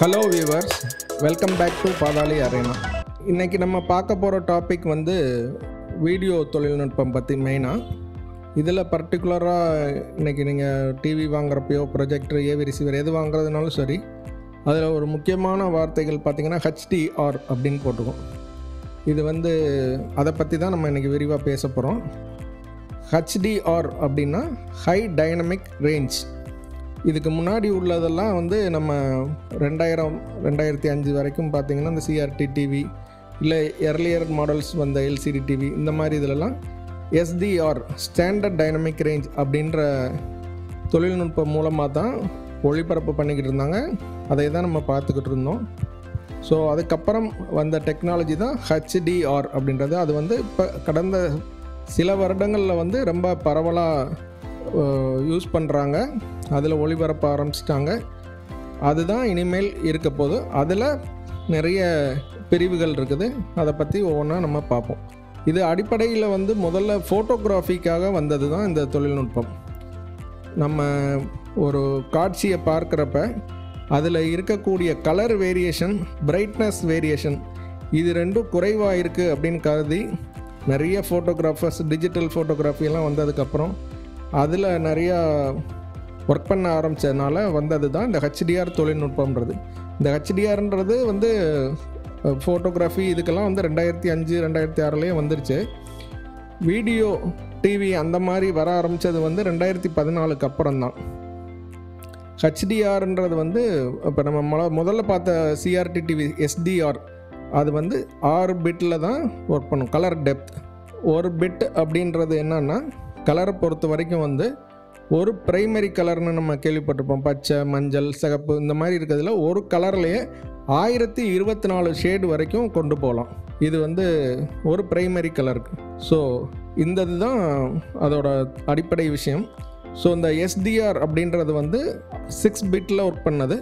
Hello viewers welcome back to Pathali arena இன்றைக்கி நம்ம பார்க்க போகிற டாபிக் வந்து வீடியோ தொழில்நுட்பம் பற்றி மெயினாக இதில் பர்டிகுலராக இன்றைக்கி நீங்கள் டிவி வாங்குறப்பயோ ப்ரொஜெக்டர் ஏவி ரிசீவர் எது வாங்குறதுனாலும் சரி அதில் ஒரு முக்கியமான வார்த்தைகள் பார்த்திங்கன்னா ஹெச்டிஆர் அப்படின்னு போட்டிருக்கோம். இது வந்து அதை பற்றி தான் நம்ம இன்றைக்கி விரிவாக பேச போகிறோம் ஹெச்டிஆர் அப்படின்னா ஹை டைனமிக் ரேஞ்ச் இதுக்கு முன்னாடி உள்ளதெல்லாம் வந்து நம்ம ரெண்டாயிரம் ரெண்டாயிரத்தி அஞ்சு வரைக்கும் பார்த்தீங்கன்னா இந்த சிஆர்டி டிவி இல்லை எர்லியர் மாடல்ஸ் வந்த எல்சிடி டிவி இந்த மாதிரி இதிலலாம் எஸ்டிஆர் ஸ்டாண்டர்ட் டைனமிக் ரேஞ்ச் அப்படின்ற தொழில்நுட்பம் மூலமாக தான் ஒளிபரப்பு பண்ணிக்கிட்டு இருந்தாங்க. அதை தான் நம்ம பார்த்துக்கிட்டு இருந்தோம். ஸோ அதுக்கப்புறம் வந்த டெக்னாலஜி தான் ஹெச்டிஆர் அப்படின்றது. அது வந்து இப்போ கடந்த சில வருடங்களில் வந்து ரொம்ப பரவலாக யூஸ் பண்ணுறாங்க அதில் ஒளிபரப்ப ஆரம்பிச்சிட்டாங்க. அதுதான் இனிமேல் இருக்க போது அதில் நிறைய பிரிவுகள் இருக்குது. அதை பற்றி ஒவ்வொன்றா நம்ம பார்ப்போம். இது அடிப்படையில் வந்து முதல்ல ஃபோட்டோகிராஃபிக்காக வந்தது தான் இந்த தொழில்நுட்பம். நம்ம ஒரு காட்சியை பார்க்குறப்ப அதில் இருக்கக்கூடிய கலர் வேரியேஷன் பிரைட்னஸ் வேரியேஷன் இது ரெண்டும் குறைவாக இருக்குது அப்படின்னு கருதி நிறைய ஃபோட்டோகிராஃபர்ஸ் டிஜிட்டல் ஃபோட்டோகிராஃபியெல்லாம் வந்ததுக்கப்புறம் அதில் நிறையா ஒர்க் பண்ண ஆரம்பித்ததுனால வந்தது தான் இந்த ஹெச்டிஆர் தொழில்நுட்பம்ன்றது. இந்த ஹெச்டிஆர்ன்றது வந்து ஃபோட்டோகிராஃபி இதுக்கெல்லாம் வந்து ரெண்டாயிரத்தி அஞ்சு ரெண்டாயிரத்தி ஆறுலேயே வந்துருச்சு. வீடியோ டிவி அந்த மாதிரி வர ஆரம்பித்தது வந்து ரெண்டாயிரத்தி பதினாலுக்கு அப்புறம் தான் ஹெச்டிஆர்ன்றது வந்து இப்போ நம்ம மொத முதல்ல பார்த்த சிஆர்டி டிவி எஸ்டிஆர் அது வந்து ஆறு பிட்டில் தான் ஒர்க் பண்ணும். கலர் டெப்த் ஒரு பிட் அப்படின்றது என்னன்னா கலரை பொறுத்த வரைக்கும் வந்து ஒரு பிரைமரி கலர்னு நம்ம கேள்விப்பட்டிருப்போம். பச்சை மஞ்சள் சிகப்பு இந்த மாதிரி இருக்கிறதுல ஒரு கலர்லேயே ஆயிரத்தி இருபத்தி நாலு ஷேடு வரைக்கும் கொண்டு போகலாம். இது வந்து ஒரு பிரைமரி கலருக்கு ஸோ இந்த இதுதான் அதோட அடிப்படை விஷயம். ஸோ இந்த எஸ்டிஆர் அப்படின்றது வந்து சிக்ஸ் பிட்டில் ஒர்க் பண்ணது.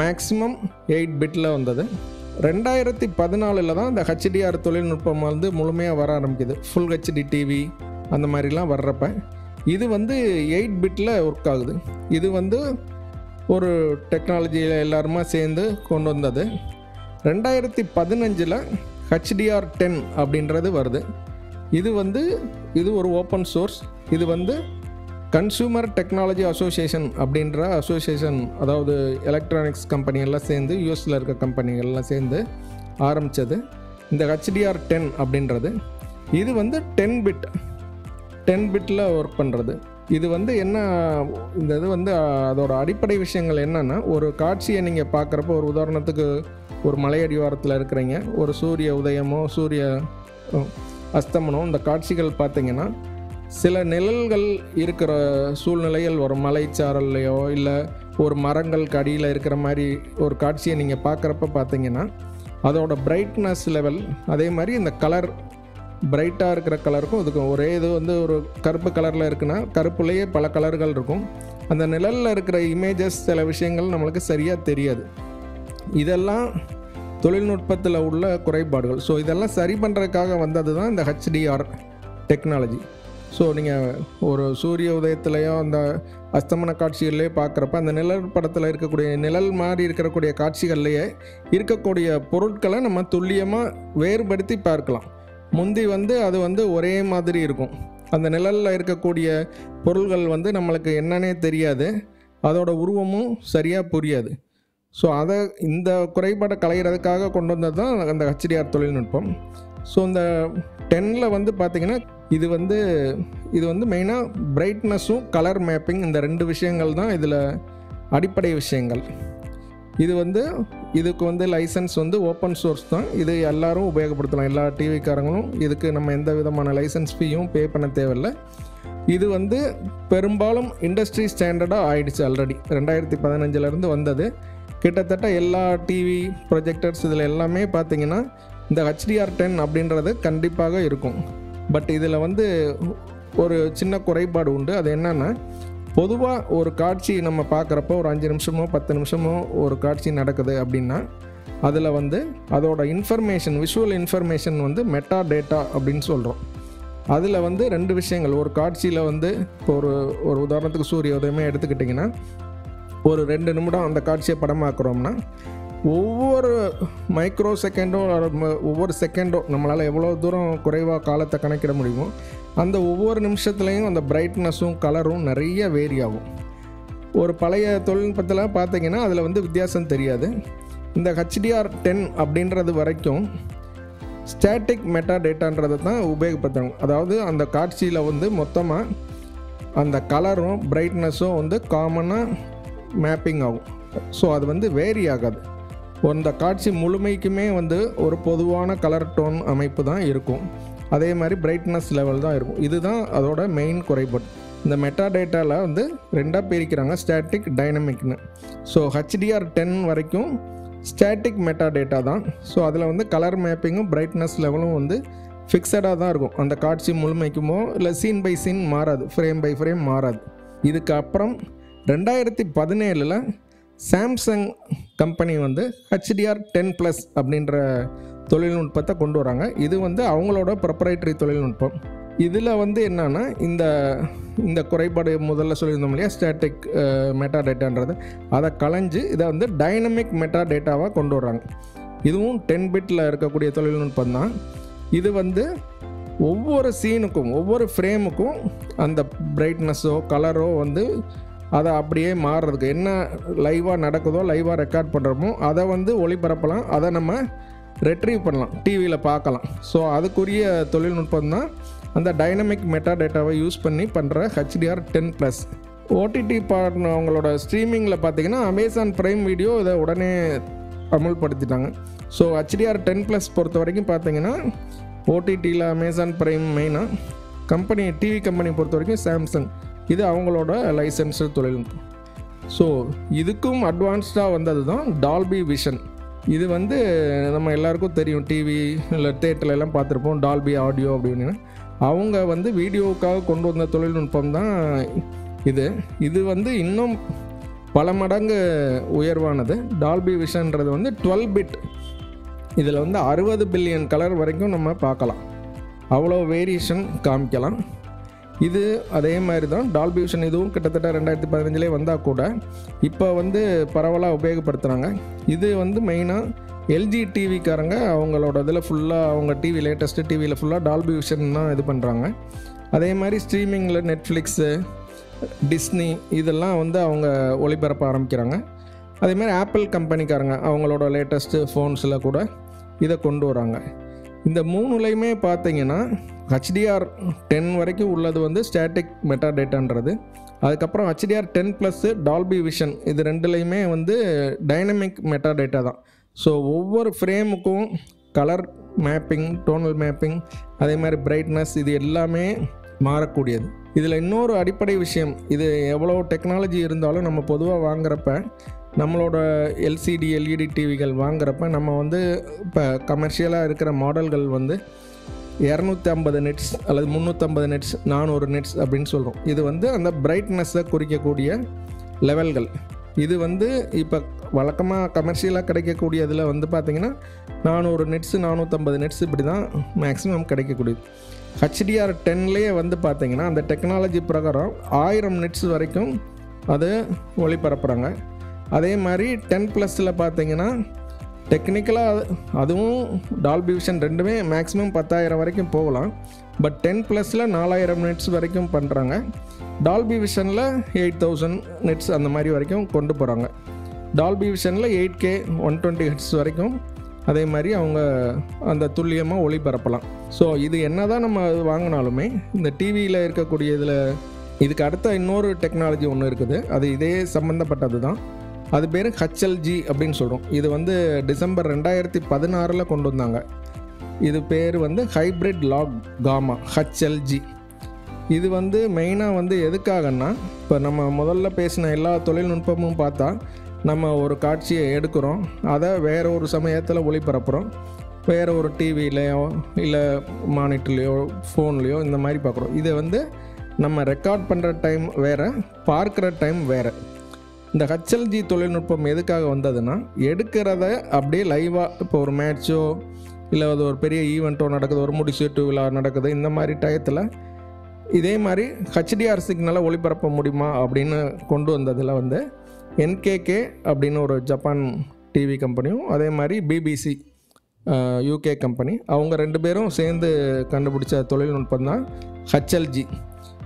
மேக்ஸிமம் எயிட் பிட்டில் வந்தது. ரெண்டாயிரத்தி பதினாலில் தான் இந்த ஹெச்டிஆர் தொழில்நுட்பம் வந்து முழுமையாக வர ஆரம்பிக்குது. ஃபுல் ஹெச்டி டிவி அந்த மாதிரிலாம் வர்றப்ப. இது வந்து எயிட் பிட்டில் ஒர்க் ஆகுது. இது வந்து ஒரு டெக்னாலஜியில் எல்லாருமே சேர்ந்து கொண்டு வந்தது. ரெண்டாயிரத்தி பதினஞ்சில் ஹெச்டிஆர் டென் அப்படின்றது வருது. இது வந்து இது ஒரு ஓப்பன் சோர்ஸ் இது வந்து கன்சூமர் டெக்னாலஜி அசோசியேஷன் அப்படின்ற அசோசியேஷன் அதாவது எலக்ட்ரானிக்ஸ் கம்பெனிகள்லாம் சேர்ந்து யூஎஸில் இருக்க கம்பெனிகள்லாம் சேர்ந்து ஆரம்பித்தது இந்த ஹெச்டிஆர் டென் அப்படின்றது. இது வந்து டென் பிட் டென் பிட்டில் ஒர்க் பண்ணுறது இது வந்து என்ன இந்த இது வந்து அதோட அடிப்படை விஷயங்கள் என்னென்னா ஒரு காட்சியை நீங்கள் பார்க்குறப்போ ஒரு உதாரணத்துக்கு ஒரு மலையடிவாரத்தில் இருக்கிறீங்க ஒரு சூரிய உதயமோ சூரிய அஸ்தமனம் இந்த காட்சிகள் பார்த்தீங்கன்னா சில நிழல்கள் இருக்கிற சூழ்நிலைகள் வரும். மலைச்சாரல்லையோ இல்லை ஒரு மரங்களுக்கு அடியில் இருக்கிற மாதிரி ஒரு காட்சியை நீங்கள் பார்க்குறப்ப பார்த்தீங்கன்னா அதோட பிரைட்னஸ் லெவல் அதே மாதிரி இந்த கலர் பிரைட்டாக இருக்கிற கலருக்கும் இதுக்கும் ஒரே இது வந்து ஒரு கருப்பு கலரில் இருக்குன்னா கருப்புலேயே பல கலர்கள் இருக்கும். அந்த நிழலில் இருக்கிற இமேஜஸ் சில விஷயங்கள் நம்மளுக்கு சரியாக தெரியாது. இதெல்லாம் தொழில்நுட்பத்தில் உள்ள குறைபாடுகள். ஸோ இதெல்லாம் சரி பண்ணுறதுக்காக வந்தது தான் இந்த ஹெச்டிஆர் டெக்னாலஜி ஸோ நீங்கள் ஒரு சூரிய உதயத்துலேயோ அந்த அஸ்தமன காட்சிகள்லேயே பார்க்குறப்ப அந்த நிழல் படத்தில் இருக்கக்கூடிய நிழல் மாதிரி இருக்கக்கூடிய காட்சிகள்லேயே இருக்கக்கூடிய பொருட்களை நம்ம துல்லியமாக வேறுபடுத்தி பார்க்கலாம். முந்தி வந்து அது வந்து ஒரே மாதிரி இருக்கும். அந்த நிழலில் இருக்கக்கூடிய பொருள்கள் வந்து நம்மளுக்கு என்னன்னே தெரியாது. அதோட உருவமும் சரியாக புரியாது. ஸோ அதை இந்த குறைபாடை களைகிறதுக்காக கொண்டு வந்தது தான் அந்த ஹெச்டிஆர் தொழில்நுட்பம். ஸோ இந்த டென்னில் வந்து பார்த்திங்கன்னா இது வந்து இது வந்து மெயினாக பிரைட்னஸும் கலர் மேப்பிங் இந்த ரெண்டு விஷயங்கள் தான் இதில் அடிப்படை விஷயங்கள். இது வந்து இதுக்கு வந்து லைசன்ஸ் வந்து ஓப்பன் சோர்ஸ் தான். இது எல்லாரும் உபயோகப்படுத்தலாம். எல்லா டிவிக்காரங்களும் இதுக்கு நம்ம எந்த விதமான லைசன்ஸ் ஃபீயும் பே பண்ண தேவையில்லை. இது வந்து பெரும்பாலும் இண்டஸ்ட்ரி ஸ்டாண்டர்டாக ஆயிடுச்சு ஆல்ரெடி ரெண்டாயிரத்தி பதினஞ்சிலேருந்து வந்தது. கிட்டத்தட்ட எல்லா டிவி ப்ரொஜெக்டர்ஸ் இதில் எல்லாமே பார்த்தீங்கன்னா இந்த ஹெச்டிஆர் டென் அப்படின்றது கண்டிப்பாக இருக்கும். பட் இதில் வந்து ஒரு சின்ன குறைபாடு உண்டு. அது என்னென்னா பொதுவாக ஒரு காட்சி நம்ம பார்க்குறப்போ ஒரு அஞ்சு நிமிஷமோ பத்து நிமிஷமோ ஒரு காட்சி நடக்குது அப்படின்னா அதில் வந்து அதோட இன்ஃபர்மேஷன் விஷுவல் இன்ஃபர்மேஷன் வந்து மெட்டா டேட்டா அப்படின்னு சொல்கிறோம் அதில் வந்து ரெண்டு விஷயங்கள். ஒரு காட்சியில் வந்து இப்போ ஒரு ஒரு உதாரணத்துக்கு சூரிய உதயமே எடுத்துக்கிட்டிங்கன்னா ஒரு ரெண்டு நிமிடம் அந்த காட்சியை படமாக்குறோம்னா ஒவ்வொரு மைக்ரோ செகண்டும் ஒவ்வொரு செகண்டும் நம்மளால் எவ்வளோ தூரம் குறைவாக காலத்தை கணக்கிட முடியுமோ அந்த ஒவ்வொரு நிமிஷத்துலேயும் அந்த பிரைட்னஸும் கலரும் நிறைய வேரி ஆகும். ஒரு பழைய தொழில்நுட்பத்தில் பார்த்தீங்கன்னா அதில் வந்து வித்தியாசம் தெரியாது. இந்த ஹெச்டிஆர் டென் அப்படின்றது வரைக்கும் ஸ்டாட்டிக் மெட்டா டேட்டான்றதை தான் உபயோகப்படுத்துறாங்க அதாவது அந்த காட்சியில் வந்து மொத்தமாக அந்த கலரும் பிரைட்னஸும் வந்து காமனாக மேப்பிங் ஆகும். ஸோ அது வந்து வேரி ஆகாது. அந்த காட்சி முழுமைக்குமே வந்து ஒரு பொதுவான கலர் டோன் அமைப்பு தான் இருக்கும். அதே மாதிரி பிரைட்னஸ் லெவல் தான் இருக்கும். இதுதான் அதோட மெயின் குறைபாடு. இந்த மெட்டா டேட்டாவில் வந்து ரெண்டாக பிரிக்கிறாங்க ஸ்டாட்டிக் டைனமிக்னு ஸோ ஹெச்டிஆர் டென் வரைக்கும் ஸ்டாட்டிக் மெட்டா டேட்டா தான். ஸோ அதில் வந்து கலர் மேப்பிங்கும் பிரைட்னஸ் லெவலும் வந்து ஃபிக்ஸடாக தான் இருக்கும். அந்த காட்சி முழுமைக்குமோ இல்லை சீன் பை சீன் மாறாது ஃப்ரேம் பை ஃப்ரேம் மாறாது. இதுக்கப்புறம் ரெண்டாயிரத்தி பதினேழில் சாம்சங் கம்பெனி வந்து ஹெச்டிஆர் டென் ப்ளஸ் அப்படின்ற தொழில்நுட்பத்தை கொண்டு வராங்க. இது வந்து அவங்களோட ப்ரப்பரேட்டரி தொழில்நுட்பம். இதில் வந்து என்னென்னா இந்த இந்த குறைபாடு முதல்ல சொல்லியிருந்தோம் இல்லையா? ஸ்டாட்டிக் மெட்டா டேட்டான்றது அதை களைஞ்சு இதை வந்து டைனமிக் மெட்டா டேட்டாவாக கொண்டு வர்றாங்க. இதுவும் டென் பிட்டில் இருக்கக்கூடிய தொழில்நுட்பம் தான். இது வந்து ஒவ்வொரு சீனுக்கும் ஒவ்வொரு ஃப்ரேமுக்கும் அந்த பிரைட்னஸோ கலரோ வந்து அதை அப்படியே மாறுறதுக்கு என்ன லைவாக நடக்குதோ லைவாக ரெக்கார்ட் பண்ணுறோமோ அதை வந்து ஒளிபரப்பலாம். அதை நம்ம ரெட்ரீவ் பண்ணலாம் டிவியில் பார்க்கலாம். ஸோ அதுக்குரிய தொழில்நுட்பம் தான் அந்த டைனமிக் மெட்டா டேட்டாவை யூஸ் பண்ணி பண்ணுற ஹெச்டிஆர் டென் ப்ளஸ் ஓடிடி பார்ட்ன அவங்களோட ஸ்ட்ரீமிங்கில் பார்த்தீங்கன்னா அமேசான் ப்ரைம் வீடியோ இதை உடனே அமுல்படுத்திட்டாங்க. ஸோ ஹெச்டிஆர் டென் ப்ளஸ் பொறுத்த வரைக்கும் பார்த்தீங்கன்னா ஓடிடியில் அமேசான் ப்ரைம் மெயினாக கம்பெனி டிவி கம்பெனி பொறுத்த வரைக்கும் சாம்சங் இது அவங்களோட லைசன்ஸு தொழில்நுட்பம். ஸோ இதுக்கும் அட்வான்ஸ்டாக வந்தது தான் டால்பி விஷன் இது வந்து நம்ம எல்லாருக்கும் தெரியும். டிவி இல்லை தேட்டரில் எல்லாம் பார்த்துருப்போம். டால்பி ஆடியோ அப்படின்னு. அவங்க வந்து வீடியோவுக்காக கொண்டு வந்த தொழில்நுட்பம் தான் இது. இது வந்து இன்னும் பல மடங்கு உயர்வானது. டால்பி விஷன்றது வந்து டுவெல் பிட் இதில் வந்து அறுபது பில்லியன் கலர் வரைக்கும் நம்ம பார்க்கலாம். அவ்வளோ வேரியேஷன் காமிக்கலாம். இது அதே மாதிரி தான் டால்பி விஷன் இதுவும் கிட்டத்தட்ட ரெண்டாயிரத்தி பதினஞ்சிலே வந்தால் கூட இப்போ வந்து பரவலாக உபயோகப்படுத்துகிறாங்க இது வந்து மெயினாக எல்ஜி டிவிக்காரங்க அவங்களோட இதில் ஃபுல்லாக அவங்க டிவி லேட்டஸ்ட்டு டிவியில் ஃபுல்லாக டால்பி விஷன் தான் இது பண்ணுறாங்க அதே மாதிரி ஸ்ட்ரீமிங்கில் நெட்ஃப்ளிக்ஸு டிஸ்னி இதெல்லாம் வந்து அவங்க ஒளிபரப்ப ஆரம்பிக்கிறாங்க. அதே மாதிரி ஆப்பிள் கம்பெனிக்காரங்க அவங்களோட லேட்டஸ்ட்டு ஃபோன்ஸில் கூட இதை கொண்டு வராங்க. இந்த மூணுலையுமே பார்த்தீங்கன்னா ஹெச்டிஆர் டென் வரைக்கும் உள்ளது வந்து ஸ்டாட்டிக் மெட்டா டேட்டான்றது அதுக்கப்புறம் HDR ten plus Dolby vision இது ரெண்டுலேயுமே வந்து டைனமிக் மெட்டா டேட்டா தான். ஸோ ஒவ்வொரு ஃப்ரேமுக்கும் கலர் மேப்பிங் டோனல் மேப்பிங் அதே மாதிரி பிரைட்னஸ் இது எல்லாமே மாறக்கூடியது. இதில் இன்னொரு அடிப்படை விஷயம் இது எவ்வளோ டெக்னாலஜி இருந்தாலும் நம்ம பொதுவாக வாங்குறப்ப நம்மளோட எல்சிடி எல்இடி டிவிகள் வாங்குறப்ப நம்ம வந்து இப்போ கமர்ஷியலாக இருக்கிற மாடல்கள் வந்து இரநூத்தி ஐம்பது நெட்ஸ் அல்லது முந்நூற்றம்பது நெட்ஸ் நானூறு நெட்ஸ் அப்படின்னு சொல்கிறோம் இது வந்து அந்த பிரைட்னஸை குறிக்கக்கூடிய லெவல்கள் இது வந்து இப்போ வழக்கமாக கமர்ஷியலாக கிடைக்கக்கூடியதில் வந்து பார்த்திங்கன்னா நானூறு நெட்ஸு நானூற்றம்பது நெட்ஸ் இப்படி தான் மேக்ஸிமம் கிடைக்கக்கூடியது. ஹெச்டிஆர் டென்லேயே வந்து பார்த்திங்கன்னா அந்த டெக்னாலஜி பிரகாரம் ஆயிரம் நெட்ஸ் வரைக்கும் அது ஒளிபரப்புகிறாங்க அதே மாதிரி டென் ப்ளஸில் பார்த்தீங்கன்னா டெக்னிக்கலாக அதுவும் டால்பி விஷன் ரெண்டுமே மேக்ஸிமம் பத்தாயிரம் வரைக்கும் போகலாம். பட் டென் ப்ளஸில் நாலாயிரம் நெட்ஸ் வரைக்கும் பண்ணுறாங்க டால்பி விஷனில் எயிட் தௌசண்ட் நெட்ஸ் அந்த மாதிரி வரைக்கும் கொண்டு போகிறாங்க Dolby விஷனில் eight K one twenty hertz வரைக்கும். அதே மாதிரி அவங்க அந்த துல்லியமாக ஒளிபரப்பலாம். ஸோ இது என்ன தான் நம்ம வாங்கினாலுமே இந்த டிவியில் இருக்கக்கூடிய இதில் இதுக்கு அடுத்த இன்னொரு டெக்னாலஜி ஒன்று இருக்குது. அது இதே சம்மந்தப்பட்டது தான் அது பேர் ஹச்எல்ஜி அப்படின்னு சொல்கிறோம் இது வந்து டிசம்பர் ரெண்டாயிரத்தி பதினாறில் கொண்டு வந்தாங்க. இது பேர் வந்து ஹைப்ரிட் லாக் காமா ஹச்எல்ஜி இது வந்து மெயினாக வந்து எதுக்காகன்னா இப்போ நம்ம முதல்ல பேசின எல்லா தொழில்நுட்பமும் பார்த்தா நம்ம ஒரு காட்சியை எடுக்கிறோம். அதை வேறு ஒரு சமயத்தில் ஒளிபரப்புகிறோம் வேறு ஒரு டிவிலையோ இல்லை மானிட்டர்லேயோ ஃபோன்லேயோ இந்த மாதிரி பார்க்குறோம். இதை வந்து நம்ம ரெக்கார்ட் பண்ணுற டைம் வேறு பார்க்குற டைம் வேறு. இந்த ஹச்எல்ஜி தொழில்நுட்பம் எதுக்காக வந்ததுன்னா எடுக்கிறத அப்படியே லைவாக இப்போ ஒரு மேட்ச்சோ இல்லை அது ஒரு பெரிய ஈவெண்ட்டோ நடக்குது ஒரு முடிசீட்டு விழா நடக்குது இந்த மாதிரி டயத்தில் இதே மாதிரி ஹச்டிஆர் சிக்னலை ஒளிபரப்ப முடியுமா அப்படின்னு கொண்டு வந்ததில் வந்து என்கேகே அப்படின்னு ஒரு ஜப்பான் டிவி கம்பெனியும் அதே மாதிரி பிபிசி யூகே கம்பெனி அவங்க ரெண்டு பேரும் சேர்ந்து கண்டுபிடிச்ச தொழில்நுட்பம் தான் ஹச்எல்ஜி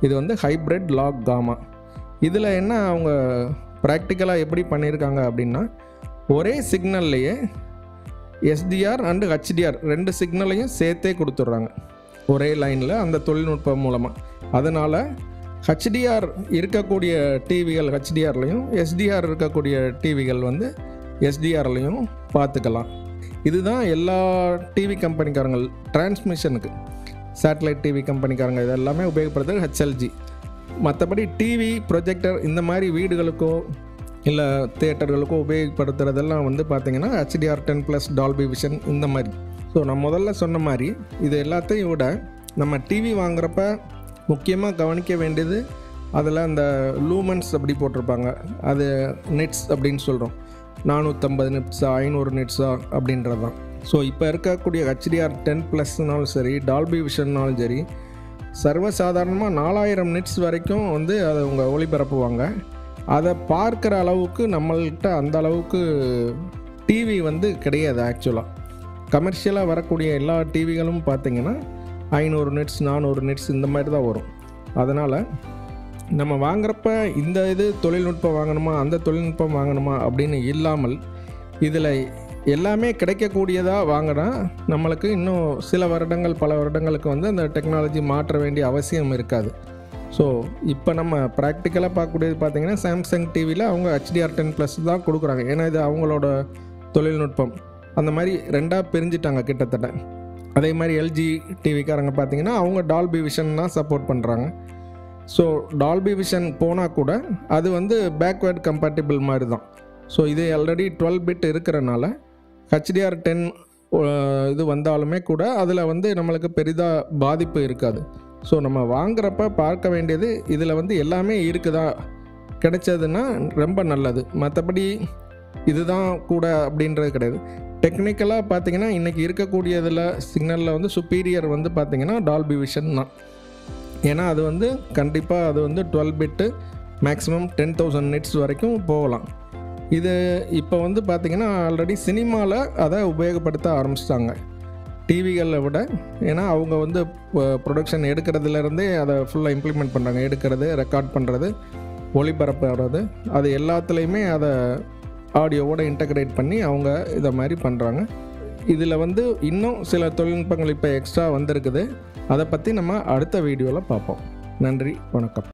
இது வந்து ஹைப்ரிட் லாக் காமா இதில் என்ன அவங்க ப்ராக்டிக்கலாக எப்படி பண்ணியிருக்காங்க அப்படின்னா ஒரே சிக்னல்லையே எஸ்டிஆர் அண்டு ஹச்டிஆர் ரெண்டு சிக்னலையும் சேர்த்தே கொடுத்துட்றாங்க. ஒரே லைனில் அந்த தொழில்நுட்பம் மூலமாக அதனால் ஹச்டிஆர் இருக்கக்கூடிய டிவிகள் ஹச்டிஆர்லையும் எஸ்டிஆர் இருக்கக்கூடிய டிவிகள் வந்து எஸ்டிஆர்லையும் பார்த்துக்கலாம். இதுதான் எல்லா டிவி கம்பெனிக்காரங்கள் டிரான்ஸ்மிஷனுக்கு சேட்டலைட் டிவி கம்பெனிக்காரங்க இதெல்லாமே உபயோகப்படுத்துறது ஹெச்எல்ஜி மற்றபடி டிவி ப்ரொஜெக்டர் இந்த மாதிரி வீடுகளுக்கோ இல்லை தேட்டர்களுக்கோ உபயோகப்படுத்துகிறதெல்லாம் வந்து பார்த்திங்கன்னா HDR ten plus Dolby vision இந்த மாதிரி. ஸோ நான் முதல்ல சொன்ன மாதிரி இது எல்லாத்தையும் விட நம்ம டிவி வாங்குறப்ப முக்கியமாக கவனிக்க வேண்டியது அதில் அந்த லூமன்ஸ் அப்படி போட்டிருப்பாங்க. அது நெட்ஸ் அப்படின்னு சொல்கிறோம் நானூற்றம்பது நெட்ஸா ஐநூறு நெட்ஸா அப்படின்றது தான் ஸோ இப்போ இருக்கக்கூடிய ஹெச்டிஆர் டென் ப்ளஸ்னாலும் சரி டால்பி விஷன்னாலும் சரி சர்வசாதாரணமாக நாலாயிரம் நிட்ஸ் வரைக்கும் வந்து அதை அவங்க ஒளிபரப்புவாங்க. அதை பார்க்குற அளவுக்கு நம்மள்கிட்ட அந்த அளவுக்கு டிவி வந்து கிடையாது ஆக்சுவலாக கமர்ஷியலாக வரக்கூடிய எல்லா டிவிகளும் பார்த்திங்கன்னா ஐநூறு நிட்ஸ் நானூறு நிட்ஸ் இந்த மாதிரி தான் வரும். அதனால் நம்ம வாங்குறப்ப இந்த இது தொழில்நுட்பம் வாங்கணுமா அந்த தொழில்நுட்பம் வாங்கணுமா அப்படின்னு இல்லாமல் இதில் எல்லாமே கிடைக்கக்கூடியதாக வாங்கினா நம்மளுக்கு இன்னும் சில வருடங்கள் பல வருடங்களுக்கு வந்து அந்த டெக்னாலஜி மாற்ற வேண்டிய அவசியம் இருக்காது. ஸோ இப்போ நம்ம ப்ராக்டிக்கலாக பார்க்கக்கூடியது பார்த்திங்கன்னா சாம்சங் டிவியில் அவங்க ஹெச்டிஆர் டென் ப்ளஸ் தான் கொடுக்குறாங்க. ஏன்னா இது அவங்களோட தொழில்நுட்பம். அந்த மாதிரி ரெண்டாக பிரிஞ்சிட்டாங்க கிட்டத்தட்ட. அதே மாதிரி எல்ஜி டிவிக்காரங்க பார்த்தீங்கன்னா அவங்க டால்பி விஷன் தான் சப்போர்ட் பண்ணுறாங்க ஸோ டால்பி விஷன் போனால் கூட அது வந்து பேக்வேர்ட் கம்பேட்டிபிள் மாதிரி தான். ஸோ இது ஆல்ரெடி டுவெல் பிட் இருக்கிறனால ஹெச்டிஆர் டென் இது வந்தாலுமே கூட அதில் வந்து நம்மளுக்கு பெரிதாக பாதிப்பு இருக்காது. ஸோ நம்ம வாங்குறப்ப பார்க்க வேண்டியது இதில் வந்து எல்லாமே இருக்குதா? கிடைச்சதுன்னா ரொம்ப நல்லது. மற்றபடி இதுதான் கூட அப்படின்றது கிடையாது. டெக்னிக்கலாக பார்த்தீங்கன்னா இன்றைக்கி இருக்கக்கூடியதில் சிக்னலில் வந்து சுப்பீரியர் வந்து பார்த்திங்கன்னா டால்பி விஷன் தான். ஏன்னா அது வந்து கண்டிப்பாக அது வந்து twelve bit maximum ten thousand nits வரைக்கும் போகலாம். இது இப்போ வந்து பார்த்திங்கன்னா ஆல்ரெடி சினிமாவில் அதை உபயோகப்படுத்த ஆரம்பிச்சிட்டாங்க. டிவிகளில் விட. ஏன்னா அவங்க வந்து ப்ரொடக்ஷன் எடுக்கிறதுலேருந்தே அதை ஃபுல்லாக இம்ப்ளிமெண்ட் பண்ணுறாங்க எடுக்கிறது ரெக்கார்ட் பண்ணுறது ஒளிபரப்புறது அது எல்லாத்துலேயுமே அதை ஆடியோவோடு இன்டகிரேட் பண்ணி அவங்க இதை மாதிரி பண்ணுறாங்க இதில் வந்து இன்னும் சில தொழில்நுட்பங்கள் இப்போ எக்ஸ்ட்ரா வந்திருக்குது. அதை பற்றி நம்ம அடுத்த வீடியோவில் பார்ப்போம். நன்றி வணக்கம்.